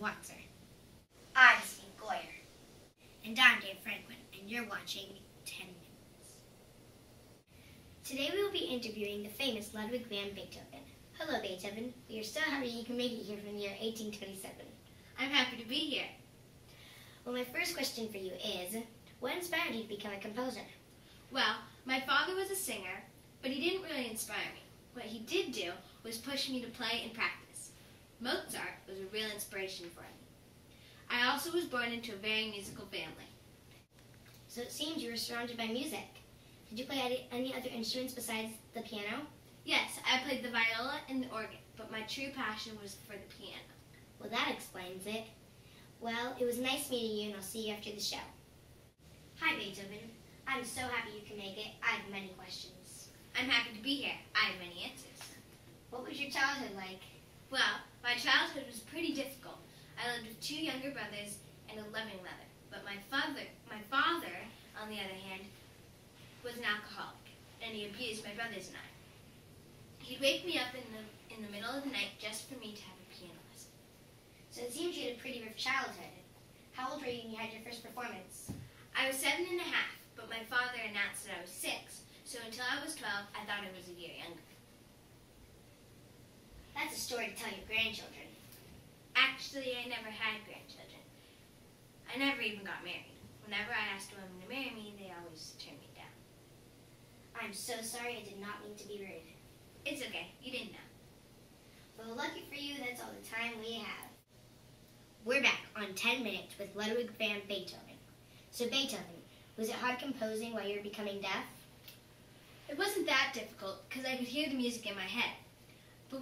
Watson. I'm Steve Goyer. And I'm Dave Franklin, and you're watching 10 Minutes. Today we will be interviewing the famous Ludwig van Beethoven. Hello, Beethoven. We are so happy you can make it here from the year 1827. I'm happy to be here. Well, my first question for you is, what inspired you to become a composer? Well, my father was a singer, but he didn't really inspire me. What he did do was push me to play and practice. Mozart inspiration for me. I also was born into a very musical family. So it seems you were surrounded by music. Did you play any other instruments besides the piano? Yes, I played the viola and the organ, but my true passion was for the piano. Well, that explains it. Well, it was nice meeting you, and I'll see you after the show. Hi, Beethoven. I'm so happy you can make it. I have many questions. I'm happy to be here. I have many answers. What was your childhood like? Well, my childhood was pretty difficult. I lived with two younger brothers and a loving mother. But my father, my father, on the other hand, was an alcoholic, and he abused my brothers and I. He'd wake me up in the in the middle of the night just for me to have a piano lesson. So it seems you had a pretty rough childhood. How old were you when you had your first performance? I was seven and a half, but my father announced that I was six, so until I was 12, I thought I was a year younger. A story to tell your grandchildren. Actually, I never had grandchildren. I never even got married. Whenever I asked a woman to marry me, they always turned me down. I'm so sorry. I did not mean to be rude. It's okay. You didn't know. Well, lucky for you, that's all the time we have. We're back on 10 Minutes with Ludwig van Beethoven. So, Beethoven, was it hard composing while you were becoming deaf? It wasn't that difficult because I could hear the music in my head.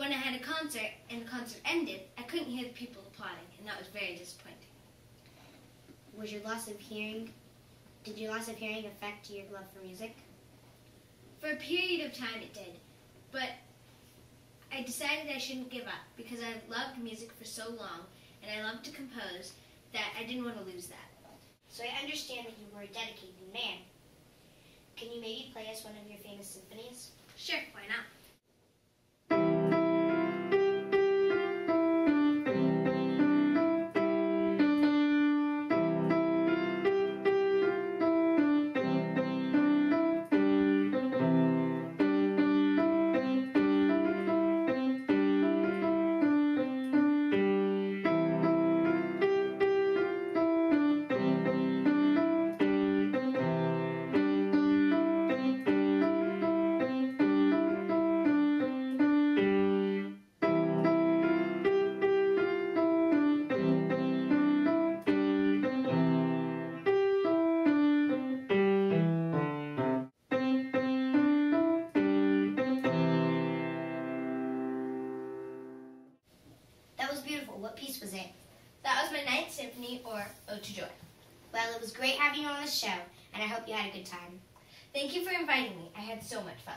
When I had a concert and the concert ended, I couldn't hear the people applauding, and that was very disappointing. Was your loss of hearing, did your loss of hearing affect your love for music? For a period of time it did, but I decided I shouldn't give up because I loved music for so long and I loved to compose that I didn't want to lose that. So I understand that you were a dedicated man. Can you maybe play us one of your famous symphonies? Sure, why not? What piece was it? That was my Ninth Symphony, or Ode to Joy. Well, it was great having you on the show, and I hope you had a good time. Thank you for inviting me. I had so much fun.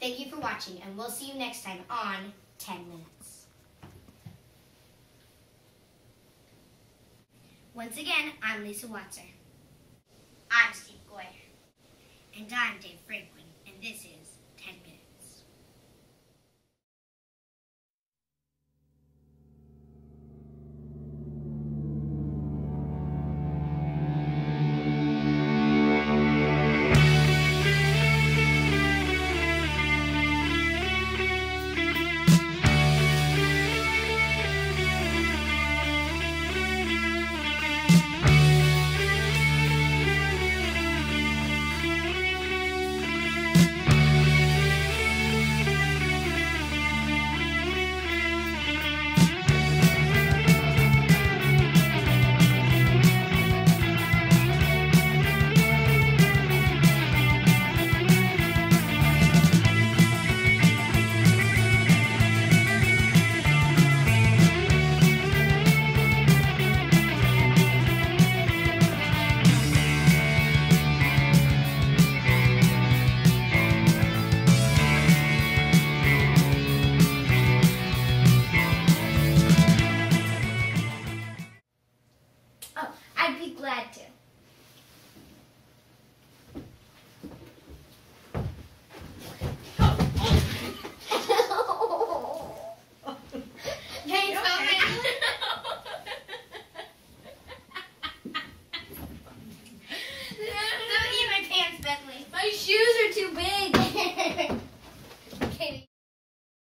Thank you for watching, and we'll see you next time on 10 Minutes. Once again, I'm Lisa Watson.